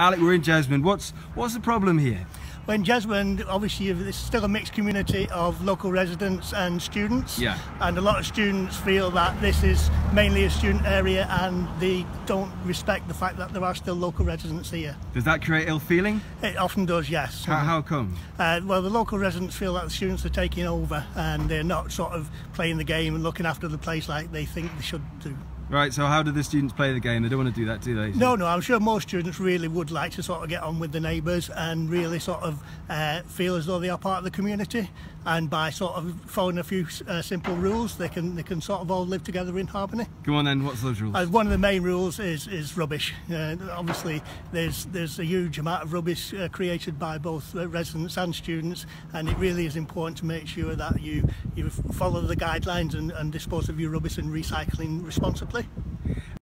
Alec, we're in Jesmond. What's what's the problem here? Well, in Jesmond, obviously, it's still a mixed community of local residents and students. Yeah. And a lot of students feel that this is mainly a student area and they don't respect the fact that there are still local residents here. Does that create ill feeling? It often does, yes. How, how come? Uh, well, the local residents feel that the students are taking over and they're not sort of playing the game and looking after the place like they think they should do. Right, so how do the students play the game? They don't want to do that, do they? No, no, I'm sure most students really would like to sort of get on with the neighbours and really sort of uh, feel as though they are part of the community. And by sort of following a few uh, simple rules, they can they can sort of all live together in harmony. Come on then, what's those rules? Uh, one of the main rules is is rubbish. Uh, obviously, there's there's a huge amount of rubbish uh, created by both uh, residents and students, and it really is important to make sure that you you follow the guidelines and, and dispose of your rubbish and recycling responsibly.